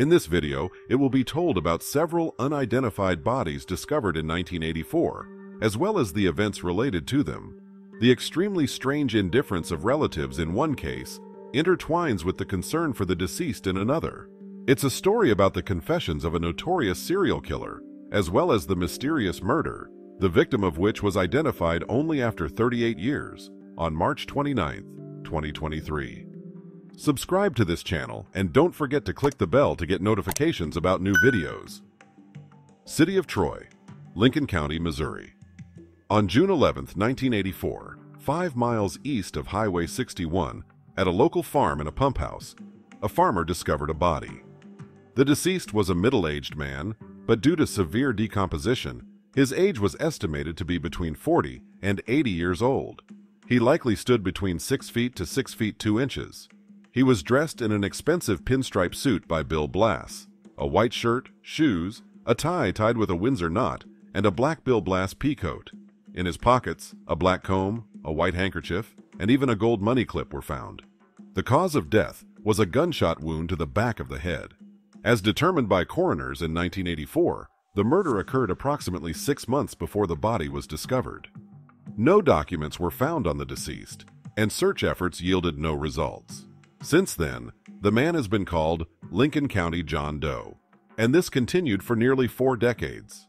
In this video, it will be told about several unidentified bodies discovered in 1984, as well as the events related to them. The extremely strange indifference of relatives in one case intertwines with the concern for the deceased in another. It's a story about the confessions of a notorious serial killer, as well as the mysterious murder, the victim of which was identified only after 38 years, on March 29, 2023. Subscribe to this channel and don't forget to click the bell to get notifications about new videos. City of Troy, Lincoln County, Missouri. On June 11, 1984, five miles east of Highway 61, at a local farm in a pump house, a farmer discovered a body. The deceased was a middle-aged man, but due to severe decomposition, his age was estimated to be between 40 and 80 years old. He likely stood between 6 feet to 6 feet 2 inches. He was dressed in an expensive pinstripe suit by Bill Blass, a white shirt, shoes, a tie tied with a Windsor knot, and a black Bill Blass peacoat. In his pockets, a black comb, a white handkerchief, and even a gold money clip were found. The cause of death was a gunshot wound to the back of the head. As determined by coroners in 1984, the murder occurred approximately six months before the body was discovered. No documents were found on the deceased, and search efforts yielded no results. Since then, the man has been called Lincoln County John Doe, and this continued for nearly four decades.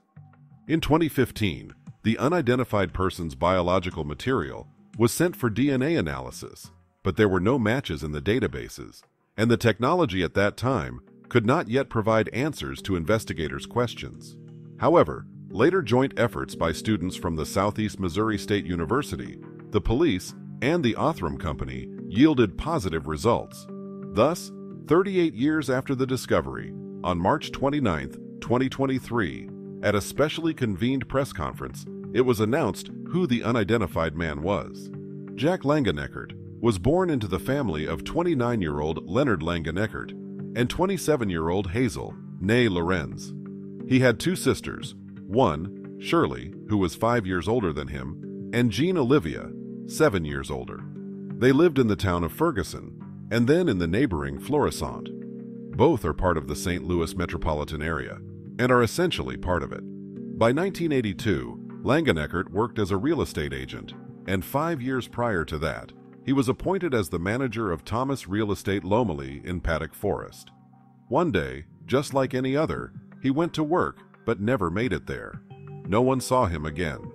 In 2015, the unidentified person's biological material was sent for DNA analysis, but there were no matches in the databases, and the technology at that time could not yet provide answers to investigators' questions. However, later joint efforts by students from the Southeast Missouri State University, the police, and the Othram Company yielded positive results. Thus, 38 years after the discovery, on March 29, 2023, at a specially convened press conference, it was announced who the unidentified man was. Jack Langeneckert was born into the family of 29-year-old Leonard Langeneckert and 27-year-old Hazel, née Lorenz. He had two sisters, one, Shirley, who was five years older than him, and Jean Olivia, seven years older. They lived in the town of Ferguson, and then in the neighboring Florissant. Both are part of the St. Louis metropolitan area, and are essentially part of it. By 1982, Langeneckert worked as a real estate agent, and five years prior to that, he was appointed as the manager of Thomas Real Estate Lomeli in Paddock Forest. One day, just like any other, he went to work but never made it there. No one saw him again.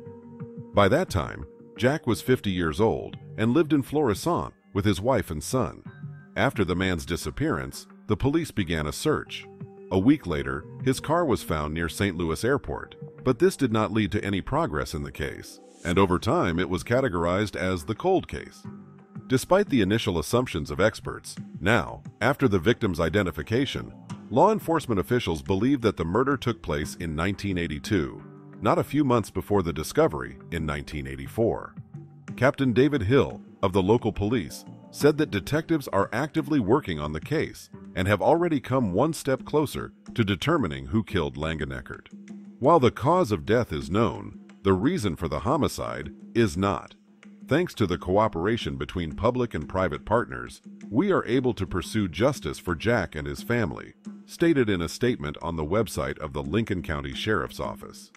By that time, Jack was 50 years old and lived in Florissant with his wife and son. After the man's disappearance, the police began a search. A week later, his car was found near St. Louis Airport, but this did not lead to any progress in the case, and over time it was categorized as the cold case. Despite the initial assumptions of experts, now, after the victim's identification, law enforcement officials believe that the murder took place in 1982, not a few months before the discovery in 1984. Captain David Hill of the local police said that detectives are actively working on the case and have already come one step closer to determining who killed Langeneckert. While the cause of death is known, the reason for the homicide is not. Thanks to the cooperation between public and private partners, we are able to pursue justice for Jack and his family, stated in a statement on the website of the Lincoln County Sheriff's Office.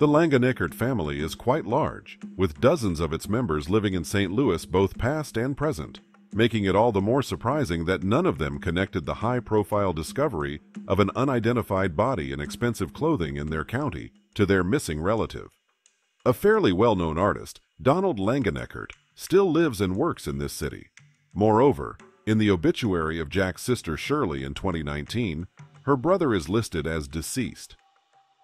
The Langeneckert family is quite large, with dozens of its members living in St. Louis both past and present, making it all the more surprising that none of them connected the high-profile discovery of an unidentified body in expensive clothing in their county to their missing relative. A fairly well-known artist, Donald Langeneckert, still lives and works in this city. Moreover, in the obituary of Jack's sister Shirley in 2019, her brother is listed as deceased.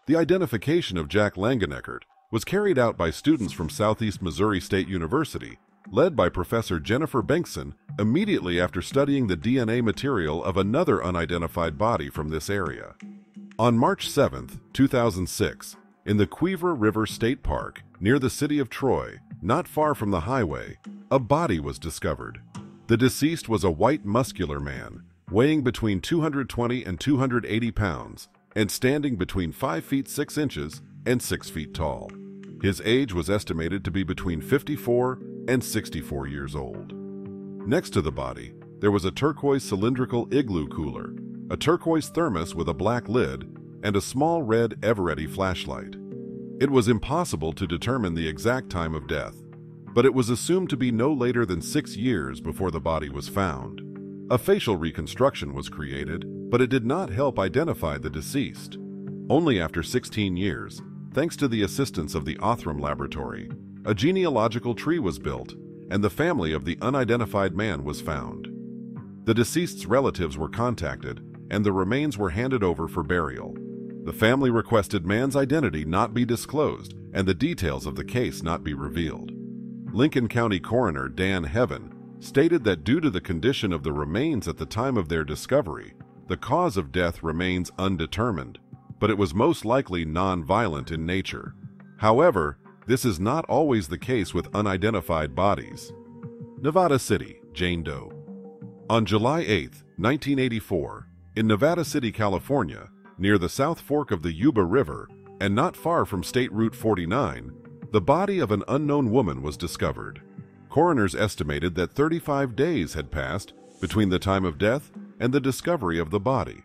The identification of Jack Langeneckert was carried out by students from Southeast Missouri State University, led by Professor Jennifer Bengtson immediately after studying the DNA material of another unidentified body from this area. On March 7, 2006, in the Cuivre River State Park near the city of Troy, not far from the highway, a body was discovered. The deceased was a white muscular man, weighing between 220 and 280 pounds, and standing between 5 feet 6 inches and 6 feet tall. His age was estimated to be between 54 and 64 years old. Next to the body, there was a turquoise cylindrical igloo cooler, a turquoise thermos with a black lid, and a small red Eveready flashlight. It was impossible to determine the exact time of death, but it was assumed to be no later than six years before the body was found. A facial reconstruction was created, but it did not help identify the deceased. Only after 16 years, thanks to the assistance of the Othram Laboratory, a genealogical tree was built, and the family of the unidentified man was found. The deceased's relatives were contacted, and the remains were handed over for burial. The family requested man's identity not be disclosed and the details of the case not be revealed. Lincoln County Coroner Dan Heaven stated that due to the condition of the remains at the time of their discovery, the cause of death remains undetermined, but it was most likely non-violent in nature. However, this is not always the case with unidentified bodies. Nevada City, Jane Doe. On July 8, 1984, in Nevada City, California, near the South Fork of the Yuba River and not far from State Route 49, the body of an unknown woman was discovered. Coroners estimated that 35 days had passed between the time of death and the discovery of the body.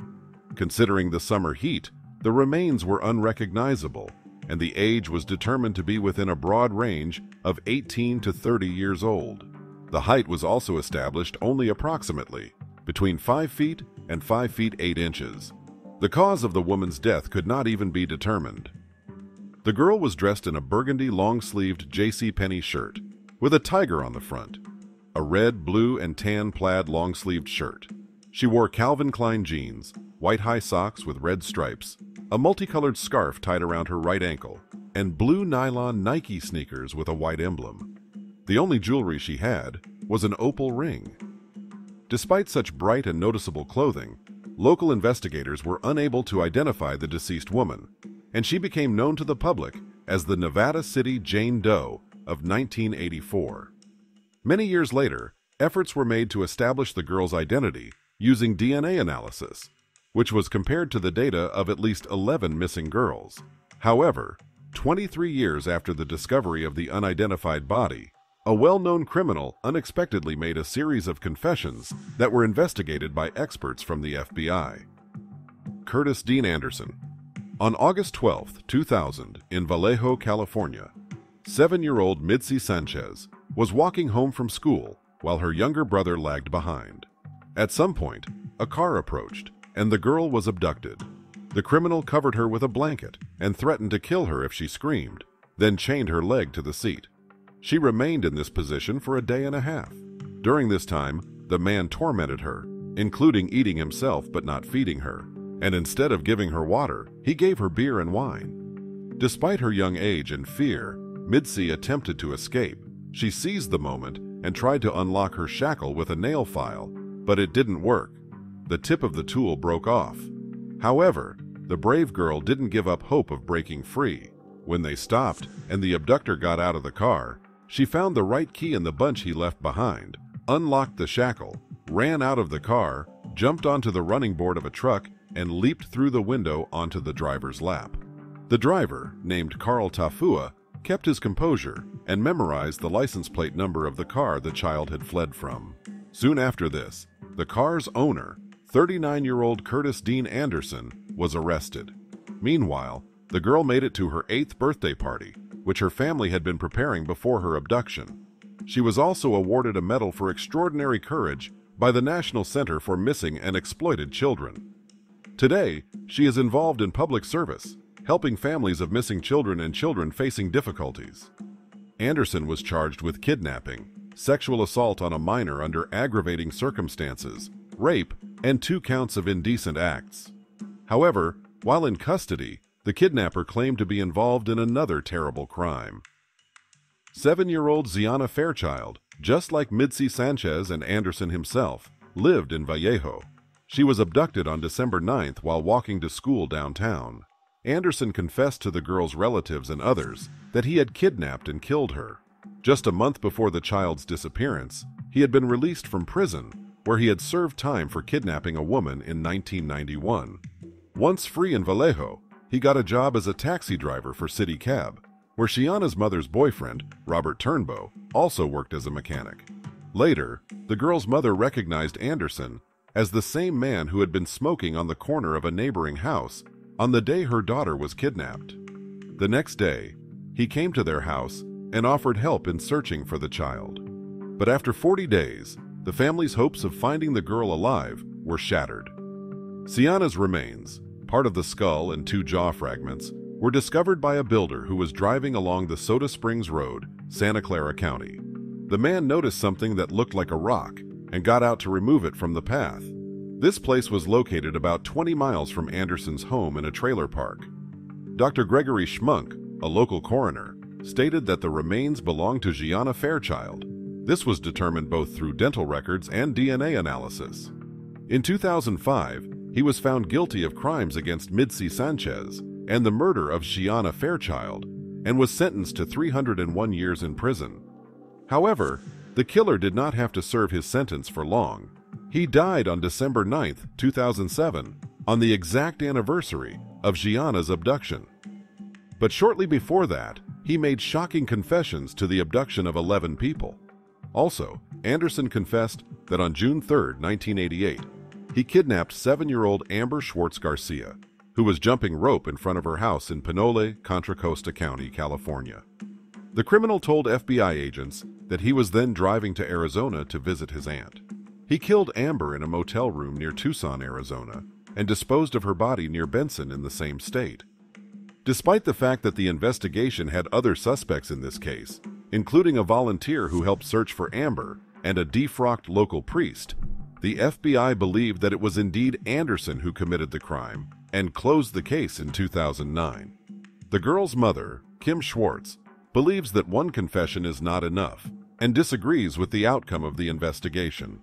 Considering the summer heat, the remains were unrecognizable, and the age was determined to be within a broad range of 18 to 30 years old. The height was also established only approximately, between 5 feet and 5 feet 8 inches. The cause of the woman's death could not even be determined. The girl was dressed in a burgundy long-sleeved J.C. Penney shirt with a tiger on the front, a red, blue, and tan plaid long-sleeved shirt. She wore Calvin Klein jeans, white high socks with red stripes, a multicolored scarf tied around her right ankle, and blue nylon Nike sneakers with a white emblem. The only jewelry she had was an opal ring. Despite such bright and noticeable clothing, local investigators were unable to identify the deceased woman, and she became known to the public as the Nevada City Jane Doe of 1984. Many years later, efforts were made to establish the girl's identity using DNA analysis, which was compared to the data of at least 11 missing girls. However, 23 years after the discovery of the unidentified body, a well-known criminal unexpectedly made a series of confessions that were investigated by experts from the FBI. Curtis Dean Anderson, on August 12, 2000, in Vallejo, California, seven-year-old Midsi Sanchez was walking home from school while her younger brother lagged behind. At some point, a car approached, and the girl was abducted. The criminal covered her with a blanket and threatened to kill her if she screamed, then chained her leg to the seat. She remained in this position for a day and a half. During this time, the man tormented her, including eating himself but not feeding her and instead of giving her water, he gave her beer and wine. Despite her young age and fear, Midsi attempted to escape. She seized the moment and tried to unlock her shackle with a nail file, but it didn't work. The tip of the tool broke off. However, the brave girl didn't give up hope of breaking free. When they stopped and the abductor got out of the car, she found the right key in the bunch he left behind, unlocked the shackle, ran out of the car, jumped onto the running board of a truck, and leaped through the window onto the driver's lap. The driver, named Carl Tafua, kept his composure and memorized the license plate number of the car the child had fled from. Soon after this, the car's owner, 39-year-old Curtis Dean Anderson, was arrested. Meanwhile, the girl made it to her eighth birthday party, which her family had been preparing before her abduction. She was also awarded a medal for extraordinary courage by the National Center for Missing and Exploited Children. Today, she is involved in public service, helping families of missing children and children facing difficulties. Anderson was charged with kidnapping, sexual assault on a minor under aggravating circumstances, rape, and two counts of indecent acts. However, while in custody, the kidnapper claimed to be involved in another terrible crime. Seven-year-old Xiana Fairchild, just like Midsi Sanchez and Anderson himself, lived in Vallejo. She was abducted on December 9th while walking to school downtown. Anderson confessed to the girl's relatives and others that he had kidnapped and killed her. Just a month before the child's disappearance, he had been released from prison, where he had served time for kidnapping a woman in 1991. Once free in Vallejo, he got a job as a taxi driver for City Cab, where Xiana's mother's boyfriend, Robert Turnbow, also worked as a mechanic. Later, the girl's mother recognized Anderson as the same man who had been smoking on the corner of a neighboring house on the day her daughter was kidnapped. The next day, he came to their house and offered help in searching for the child. But after 40 days, the family's hopes of finding the girl alive were shattered. Xiana's remains, part of the skull and two jaw fragments, were discovered by a builder who was driving along the Soda Springs Road, Santa Clara County. The man noticed something that looked like a rock and got out to remove it from the path. This place was located about 20 miles from Anderson's home in a trailer park. Dr. Gregory Schmunk, a local coroner, stated that the remains belonged to Xiana Fairchild. This was determined both through dental records and DNA analysis. In 2005, he was found guilty of crimes against Midsi Sanchez and the murder of Xiana Fairchild and was sentenced to 301 years in prison. However, the killer did not have to serve his sentence for long. He died on December 9, 2007, on the exact anniversary of Xiana's abduction. But shortly before that, he made shocking confessions to the abduction of 11 people. Also, Anderson confessed that on June 3, 1988, he kidnapped seven-year-old Amber Schwartz Garcia, who was jumping rope in front of her house in Pinole, Contra Costa County, California. The criminal told FBI agents that he was then driving to Arizona to visit his aunt. He killed Amber in a motel room near Tucson, Arizona, and disposed of her body near Benson in the same state. Despite the fact that the investigation had other suspects in this case, including a volunteer who helped search for Amber and a defrocked local priest, the FBI believed that it was indeed Anderson who committed the crime and closed the case in 2009. The girl's mother, Kim Schwartz, believes that one confession is not enough and disagrees with the outcome of the investigation.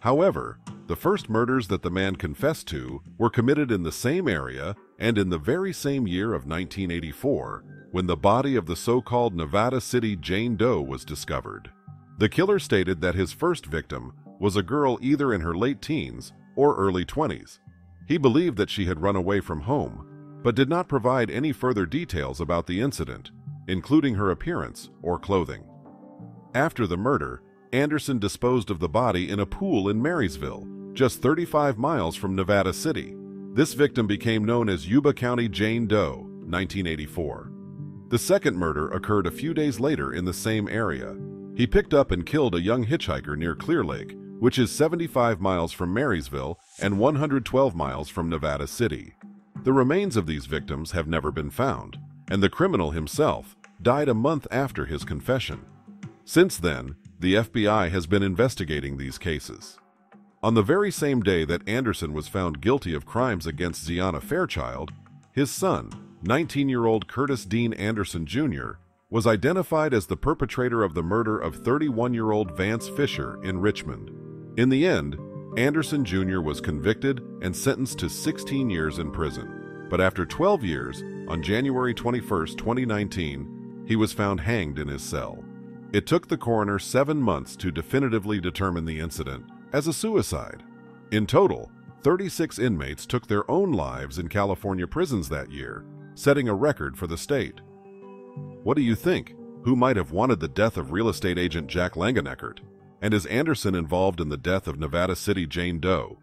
However, the first murders that the man confessed to were committed in the same area and in the very same year of 1984 when the body of the so-called Nevada City Jane Doe was discovered. The killer stated that his first victim was a girl either in her late teens or early 20s. He believed that she had run away from home, but did not provide any further details about the incident including her appearance or clothing. After the murder, Anderson disposed of the body in a pool in Marysville, just 35 miles from Nevada City. This victim became known as Yuba County Jane Doe, 1984. The second murder occurred a few days later in the same area. He picked up and killed a young hitchhiker near Clear Lake, which is 75 miles from Marysville and 112 miles from Nevada City. The remains of these victims have never been found, and the criminal himself died a month after his confession. Since then, the FBI has been investigating these cases. On the very same day that Anderson was found guilty of crimes against Xiana Fairchild, his son, 19-year-old Curtis Dean Anderson Jr., was identified as the perpetrator of the murder of 31-year-old Vance Fisher in Richmond. In the end, Anderson Jr. was convicted and sentenced to 16 years in prison. But after 12 years, on January 21, 2019, he was found hanged in his cell. It took the coroner seven months to definitively determine the incident as a suicide. In total, 36 inmates took their own lives in California prisons that year, setting a record for the state. What do you think? Who might have wanted the death of real estate agent Jack Langeneckert? And is Anderson involved in the death of Nevada City Jane Doe?